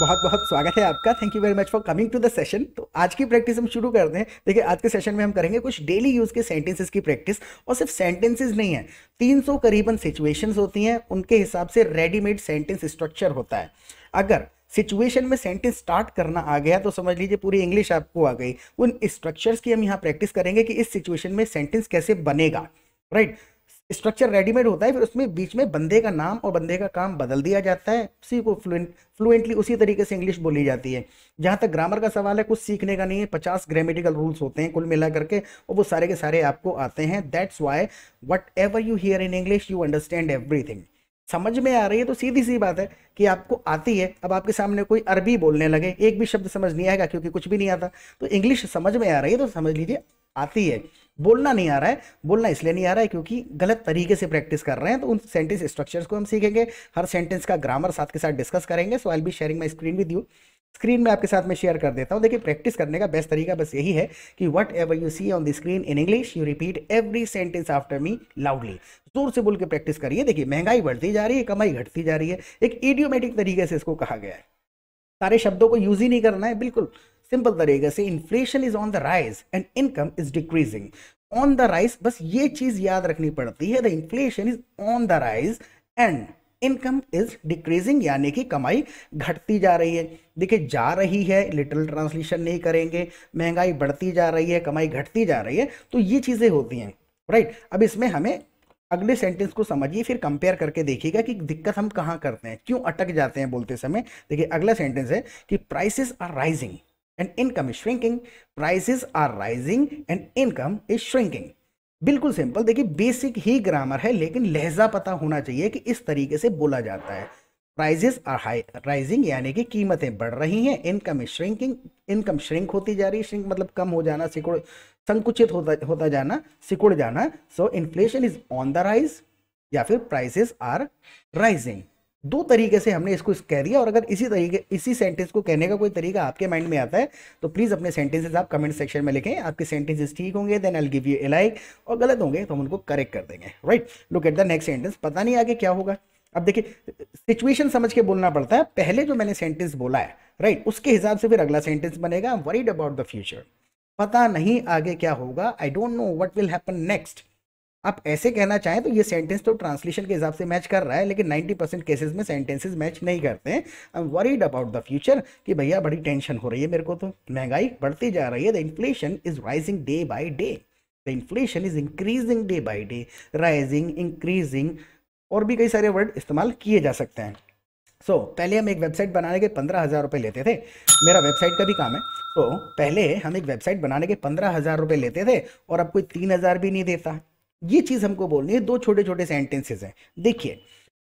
बहुत बहुत स्वागत है आपका। Thank you very much for coming to the session तो आज की प्रैक्टिस हम शुरू करते हैं। देखिए, आज के सेशन में हम करेंगे कुछ डेली यूज़ के सेंटेंसेस की प्रैक्टिस और सिर्फ़ सेंटेंसेस नहीं है। 300 करीबन सिचुएशंस होती हैं। उनके हिसाब से रेडीमेड सेंटेंस स्ट्रक्चर होता है। अगर सिचुएशन में सेंटेंस स्टार्ट करना आ गया तो समझ लीजिए पूरी इंग्लिश आपको आ गई। उन स्ट्रक्चर्स की हम यहाँ प्रैक्टिस करेंगे कि इस सिचुएशन में सेंटेंस कैसे बनेगा। Right right? स्ट्रक्चर रेडीमेड होता है, फिर उसमें बीच में बंदे का नाम और बंदे का काम बदल दिया जाता है। उसी को फ्लुएंट फ्लुएंटली उसी तरीके से इंग्लिश बोली जाती है। जहाँ तक ग्रामर का सवाल है, कुछ सीखने का नहीं है। पचास ग्रामेटिकल रूल्स होते हैं कुल मिला करके, और वो सारे के सारे आपको आते हैं। That's why whatever you hear in English you understand everything समझ में आ रही है तो सीधी सी बात है कि आपको आती है, अब आपके सामने कोई अरबी बोलने लगे, एक भी शब्द समझ नहीं आएगा क्योंकि कुछ भी नहीं आता। तो इंग्लिश समझ में आ रही है तो समझ लीजिए आती है। बोलना नहीं आ रहा है, बोलना इसलिए नहीं आ रहा है क्योंकि गलत तरीके से प्रैक्टिस कर रहे हैं तो उन सेंटेंस स्ट्रक्चर्स को हम सीखेंगे। हर सेंटेंस का ग्रामर साथ के साथ डिस्कस करेंगे so I be sharing my screen with you screen में आपके साथ में शेयर कर देता हूँ। देखिए प्रैक्टिस करने का बेस्ट तरीका बस यही है कि whatever you see on the screen in English you repeat every sentence after me loudly ज़ोर से बोल के प्रैक्टिस करिए। देखिए, महँगाई बढ़ती जा रही है, कमाई घटती जा रही है। एक इडियोमेटिक तरीके से इसको कहा गया है। सारे शब्दों को यूज़ ही नहीं करना है, बिल्कुल। सिंपल तरीके से inflation is on the rise and income is decreasing on the rise बस ये चीज़ याद रखनी पड़ती है the inflation is on the rise and income is decreasing यानी कि कमाई घटती जा रही है। देखिए, जा रही है लिटल ट्रांसलेशन नहीं करेंगे, महँगाई बढ़ती जा रही है, कमाई घटती जा रही है तो ये चीज़ें होती हैं राइट अब इसमें हमें अगले सेंटेंस को समझिए, फिर कंपेयर करके देखिएगा कि दिक्कत हम कहाँ करते हैं, क्यों अटक जाते हैं बोलते समय। देखिए, अगला सेंटेंस है कि prices are rising and income is shrinking, prices are rising and income is shrinking. बिल्कुल सिंपल देखिए बेसिक ही ग्रामर है, लेकिन लहजा पता होना चाहिए कि इस तरीके से बोला जाता है। प्राइजेस आर हाई राइजिंग यानी कि कीमतें बढ़ रही हैं income is shrinking income shrink होती जा रही है श्रिंक मतलब कम हो जाना, सिकुड़, संकुचित होता होता जाना, सिकुड़ जाना। So inflation is on the rise या फिर प्राइसेस आर राइजिंग दो तरीके से हमने इसको कह दिया और अगर इसी तरीके इसी सेंटेंस को कहने का कोई तरीका आपके माइंड में आता है तो प्लीज़ अपने सेंटेंसेस आप कमेंट सेक्शन में लिखें आपके सेंटेंसेस ठीक होंगे then I give you a like और गलत होंगे तो हम उनको करेक्ट कर देंगे right look at the next sentence पता नहीं आगे क्या होगा। अब देखिए सिचुएशन समझ के बोलना पड़ता है पहले जो मैंने सेंटेंस बोला है राइट right, उसके हिसाब से फिर अगला सेंटेंस बनेगा वरीड अबाउट द फ्यूचर पता नहीं आगे क्या होगा I don't know what will happen next आप ऐसे कहना चाहें तो ये सेंटेंस तो ट्रांसलेशन के हिसाब से मैच कर रहा है लेकिन 90 परसेंट केसेज में सेंटेंसेज मैच नहीं करते हैं। I am worried about the future कि भैया बड़ी टेंशन हो रही है मेरे को तो। महँगाई बढ़ती जा रही है। The inflation is rising day by day the inflation is increasing day by day rising increasing और भी कई सारे वर्ड इस्तेमाल किए जा सकते हैं। सो so, पहले हम एक वेबसाइट बनाने के पंद्रह हज़ार रुपये लेते थे। मेरा वेबसाइट का भी काम है। तो पहले हम एक वेबसाइट बनाने के पंद्रह हज़ार रुपये लेते थे और अब कोई तीन हज़ार भी नहीं देता। ये चीज़ हमको बोलनी है, दो छोटे छोटे सेंटेंसेस हैं। देखिए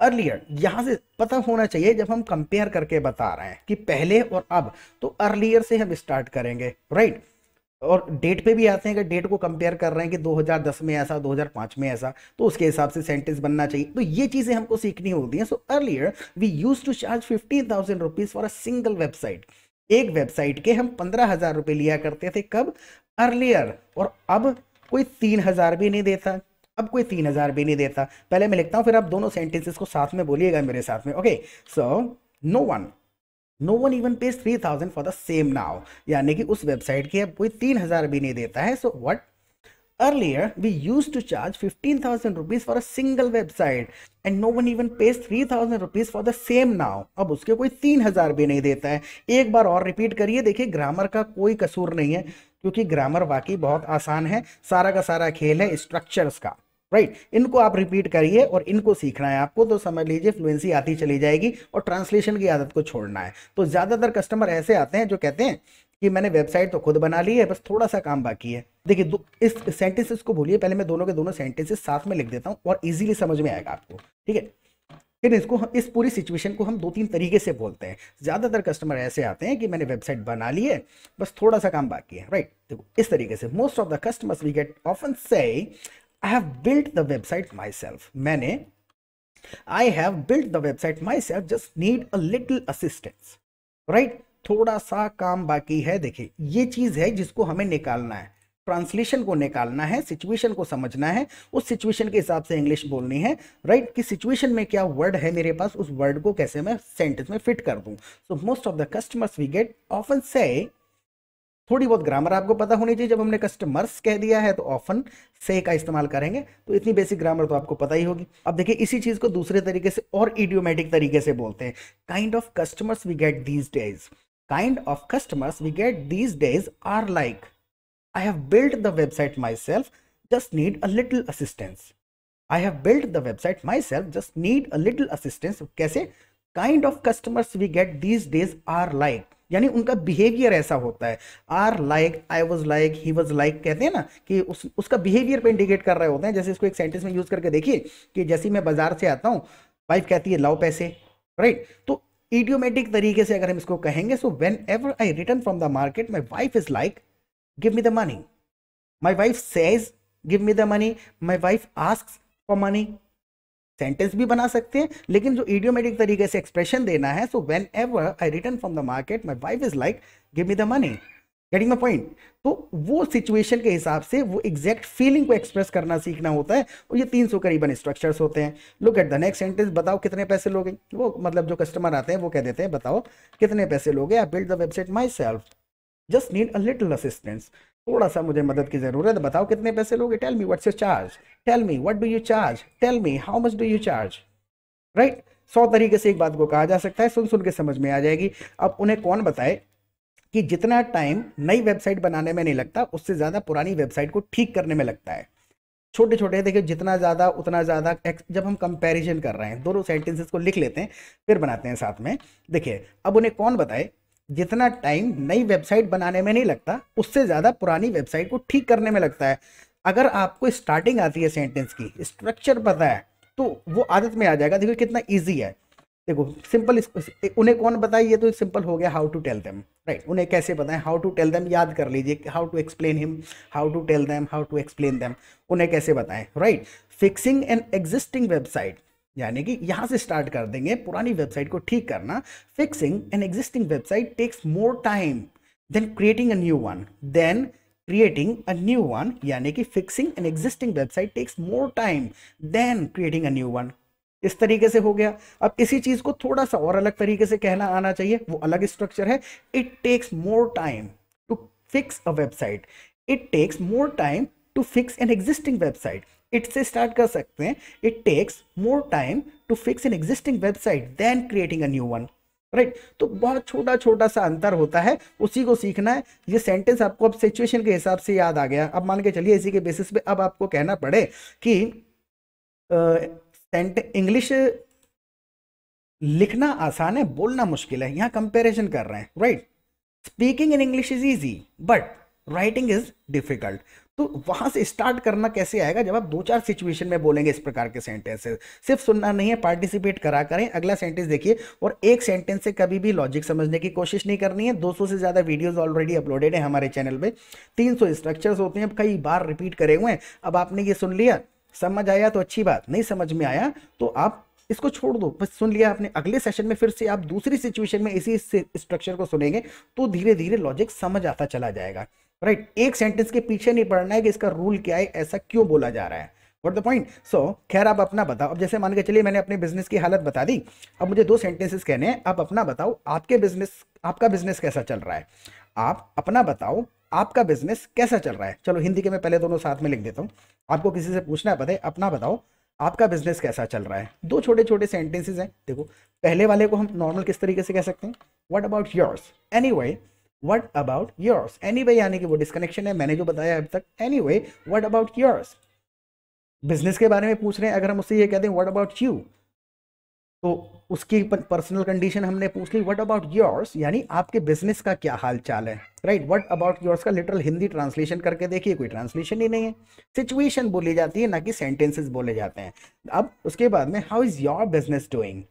अर्लियर यहाँ से पता होना चाहिए जब हम कंपेयर करके बता रहे हैं कि पहले और अब तो अर्लियर से हम स्टार्ट करेंगे राइट और डेट पे भी आते हैं कि डेट को कंपेयर कर रहे हैं कि 2010 में ऐसा 2005 में ऐसा तो उसके हिसाब से सेंटेंस बनना चाहिए। तो ये चीज़ें हमको सीखनी होती हैं। So earlier we use to charge fifteen thousand rupees for a single website एक वेबसाइट के हम पंद्रह हज़ार रुपये लिया करते थे कब? अर्लियर और अब कोई तीन हज़ार भी नहीं देता। अब कोई तीन हज़ार भी नहीं देता। पहले मैं लिखता हूँ फिर आप दोनों सेंटेंसेस को साथ में बोलिएगा मेरे साथ में। Okay so no one no one even pays three thousand for the same now यानी कि उस वेबसाइट की अब कोई तीन हज़ार भी नहीं देता है। So what Earlier, we used to charge 15,000 rupees for a single website and no one even pays 3,000 rupees for the same now. अब उसके कोई तीन हज़ार भी नहीं देता है। एक बार और रिपीट करिए देखिए ग्रामर का कोई कसूर नहीं है। क्योंकि ग्रामर वाकई बहुत आसान है, सारा का सारा खेल है स्ट्रक्चर्स का राइट right. इनको आप रिपीट करिए और इनको सीखना है आपको तो समझ लीजिए फ्लुएंसी आती चली जाएगी और ट्रांसलेशन की आदत को छोड़ना है। तो ज़्यादातर कस्टमर ऐसे आते हैं जो कहते हैं कि मैंने वेबसाइट तो खुद बना ली है, बस थोड़ा सा काम बाकी है। देखिए इस सेंटेंसेस को भूलिए, पहले मैं दोनों के दोनों सेंटेंसेस साथ में लिख देता हूँ और इजीली समझ में आएगा आपको, ठीक है? फिर इसको इस पूरी सिचुएशन को हम दो तीन तरीके से बोलते हैं। ज़्यादातर कस्टमर ऐसे आते हैं कि मैंने वेबसाइट बना ली है, बस थोड़ा सा काम बाकी है राइट देखो, इस तरीके से most of the customers we get often से I have built the website myself मैंने I have built the website myself just need a little assistance right थोड़ा सा काम बाकी है, देखिए, ये चीज़ है जिसको हमें निकालना है। ट्रांसलेशन को निकालना है, सिचुएशन को समझना है, उस सिचुएशन के हिसाब से इंग्लिश बोलनी है, राइट? right? कि सिचुएशन में क्या वर्ड है मेरे पास, उस वर्ड को कैसे मैं सेंटेंस में फिट कर दूँ? So most of the customers we get often से थोड़ी बहुत ग्रामर आपको पता होनी चाहिए, जब हमने कस्टमर्स कह दिया है तो ऑफन से का इस्तेमाल करेंगे तो इतनी बेसिक ग्रामर तो आपको पता ही होगी। अब देखिए, इसी चीज़ को दूसरे तरीके से और इडियोमेटिक तरीके से बोलते हैं। Kind of customers we get these days kind of customers we get these days are like build the website myself just need a little assistance I have build the website myself just need a little assistance कैसे? Kind of customers we get these days are like यानी उनका behaviour ऐसा होता है। Are like I was like he was like कहते हैं ना, कि उस, उसका बिहेवियर पे इंडिकेट कर रहे होते हैं। जैसे इसको एक सेंटेंस में यूज़ करके देखिए, कि जैसे मैं बाज़ार से आता हूँ वाइफ कहती है, लाओ पैसे राइट तो इडियोमेटिक तरीके से अगर हम इसको कहेंगे so whenever I return from the market my wife is like give me the money my wife says give me the money my wife ask for money sentence भी बना सकते हैं, लेकिन जो इडियोमेटिक तरीके से एक्सप्रेशन देना है so whenever I return from the market my wife is like give me the money getting my point तो वो सिचुएशन के हिसाब से वो एग्जैक्ट फीलिंग को एक्सप्रेस करना सीखना होता है, और ये तीन सौ करीबन स्ट्रक्चर्स होते हैं। Look at the next sentence बताओ कितने पैसे लोगे? वो मतलब जो कस्टमर आते हैं, वो कह देते हैं, बताओ कितने पैसे लोगे? I build the website myself just need a little assistance थोड़ा सा मुझे मदद की ज़रूरत। है बताओ कितने पैसे लोगे? Tell me what's your charge tell me what do you charge tell me how much do you charge right सौ तरीके से एक बात को कहा जा सकता है। सुन सुन के समझ में आ जाएगी। अब उन्हें कौन बताए कि जितना टाइम नई वेबसाइट बनाने में नहीं लगता, उससे ज़्यादा पुरानी वेबसाइट को ठीक करने में लगता है। छोटे छोटे देखिए, जितना ज़्यादा, उतना ज़्यादा जब हम कंपैरिजन कर रहे हैं, दोनों सेंटेंसेस को लिख लेते हैं, फिर बनाते हैं साथ में। देखिए, अब उन्हें कौन बताए जितना टाइम नई वेबसाइट बनाने में नहीं लगता, उससे ज़्यादा पुरानी वेबसाइट को ठीक करने में लगता है। अगर आपको स्टार्टिंग आती है सेंटेंस की, स्ट्रक्चर पता है तो वो आदत में आ जाएगा। देखो कितना ईजी है। देखो सिंपल उन्हें कौन बताए? ये तो सिंपल हो गया how to tell them right उन्हें कैसे बताएँ? हाउ टू टेल देम याद कर लीजिए how to explain him how to tell them how to explain them उन्हें कैसे बताएँ right fixing an existing website यानी कि यहाँ से स्टार्ट कर देंगे पुरानी वेबसाइट को ठीक करना। Fixing an existing website takes more time than creating a new one than creating a new one यानी कि fixing an existing website takes more time than creating a new one इस तरीके से हो गया। अब इसी चीज़ को थोड़ा सा और अलग तरीके से कहना आना चाहिए। वो अलग स्ट्रक्चर है। It takes more time to fix a website it takes more time to fix an existing website it से स्टार्ट कर सकते हैं। It takes more time to fix an existing website than creating a new one right तो बहुत छोटा छोटा सा अंतर होता है। उसी को सीखना है। ये सेंटेंस आपको अब सिचुएशन के हिसाब से याद आ गया। अब मान के चलिए इसी के बेसिस पे अब आपको कहना पड़े कि इंग्लिश लिखना आसान है, बोलना मुश्किल है। यहाँ कंपेरिजन कर रहे हैं right speaking in English is easy but writing is difficult तो वहाँ से स्टार्ट करना कैसे आएगा जब आप दो चार सिचुएशन में बोलेंगे इस प्रकार के सेंटेंसेस सिर्फ़ सुनना नहीं है, पार्टिसिपेट करा करें, अगला सेंटेंस देखिए और एक सेंटेंस से कभी भी लॉजिक समझने की कोशिश नहीं करनी है। 200 से ज़्यादा वीडियोस ऑलरेडी अपलोडेड है हमारे चैनल पे। 300 स्ट्रक्चर्स होते हैं कई बार रिपीट करे हुए हैं। अब आपने ये सुन लिया, समझ आया तो अच्छी बात, नहीं समझ में आया तो आप इसको छोड़ दो। बस सुन लिया आपने, अगले सेशन में फिर से आप दूसरी सिचुएशन में इसी स्ट्रक्चर को सुनेंगे तो धीरे धीरे लॉजिक समझ आता चला जाएगा। राइट एक सेंटेंस के पीछे नहीं पढ़ना है कि इसका रूल क्या है, ऐसा क्यों बोला जा रहा है? वॉट द पॉइंट सो खैर, आप अपना बताओ। अब जैसे मान के चलिए, मैंने अपने बिज़नेस की हालत बता दी। अब मुझे दो सेंटेंसेस कहने हैं। आप अपना बताओ, आपके बिज़नेस आपका बिज़नेस कैसा चल रहा है? आप अपना बताओ, आपका बिज़नेस कैसा चल रहा है? चलो, हिंदी के मैं पहले दोनों साथ में लिख देता हूँ। आपको किसी से पूछना है पता अपना बताओ, आपका बिज़नेस कैसा चल रहा है? दो छोटे छोटे सेंटेंसेज हैं। देखो, पहले वाले को हम नॉर्मल किस तरीके से कह सकते हैं? What about yours any what about yours anyway यानी कि वो डिस्कनेक्शन है, मैंने जो बताया अब तक। Anyway what about yours business के बारे में पूछ रहे हैं, अगर हम उससे ये कहते हैं वट अबाउट यू तो उसकी पर्सनल कंडीशन हमने पूछ ली व्हाट अबाउट योर्स यानी आपके बिज़नेस का क्या हाल चाल है? राइट व्हाट अबाउट योर्स का लिटरल हिंदी ट्रांसलेशन करके देखिए, कोई ट्रांसलेशन ही नहीं है। सिचुएशन बोली जाती है, ना कि सेंटेंसेस बोले जाते हैं। अब उसके बाद में how is your business doing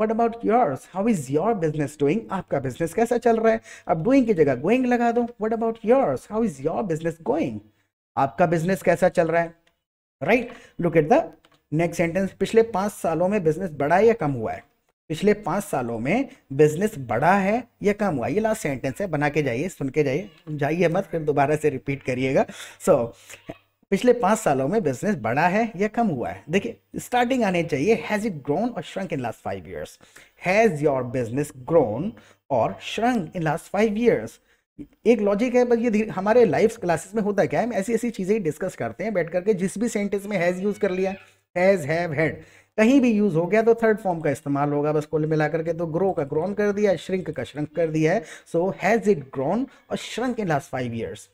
what about yours how is your business doing आपका बिज़नेस कैसा चल रहा है? अब डूइंग की जगह गोइंग लगा दो। What about yours how is your business going आपका बिज़नेस कैसा चल रहा है? Right look at the next sentence पिछले पाँच सालों में बिज़नेस बढ़ा है या कम हुआ है? पिछले पाँच सालों में बिज़नेस बढ़ा है या कम हुआ ये लास्ट सेंटेंस है। बना के जाइए सुन के जाइए। जाइए मत फिर दोबारा से रिपीट करिएगा। सो so, पिछले पाँच सालों में बिज़नेस बढ़ा है या कम हुआ है? देखिए स्टार्टिंग आने चाहिए has it grown or shrunk in last five years has your business grown or shrunk in last five years एक लॉजिक है, बस ये हमारे लाइफ क्लासेस में होता क्या है? हम ऐसी ऐसी चीज़ें ही डिस्कस करते हैं, बैठ करके जिस भी सेंटेंस में हैज़ यूज़ कर लिया हैज़ हैव हैड कहीं भी यूज़ हो गया तो थर्ड फॉर्म का इस्तेमाल होगा, बस कुल मिलाकर के तो ग्रो का ग्रोन कर दिया श्रिंक का श्रंक कर दिया है। So has it grown or shrunk in last five years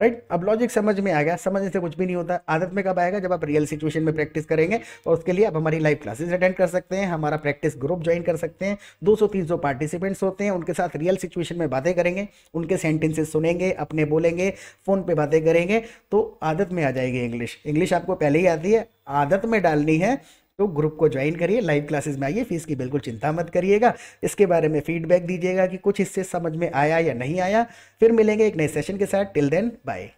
right अब लॉजिक समझ में आ गया, समझने से कुछ भी नहीं होता। आदत में कब आएगा? जब आप रियल सिचुएशन में प्रैक्टिस करेंगे और उसके लिए आप हमारी लाइव क्लासेस अटेंड कर सकते हैं, हमारा प्रैक्टिस ग्रुप ज्वाइन कर सकते हैं। 200-300 पार्टिसिपेंट्स होते हैं, उनके साथ रियल सिचुएशन में बातें करेंगे, उनके सेंटेंसेस सुनेंगे, अपने बोलेंगे फ़ोन पर बातें करेंगे तो आदत में आ जाएगी इंग्लिश इंग्लिश आपको पहले ही आती है, आदत में डालनी है तो ग्रुप को ज्वाइन करिए लाइव क्लासेस में आइए फ़ीस की बिल्कुल चिंता मत करिएगा। इसके बारे में फीडबैक दीजिएगा कि कुछ इससे समझ में आया या नहीं आया। फिर मिलेंगे एक नए सेशन के साथ। Till then bye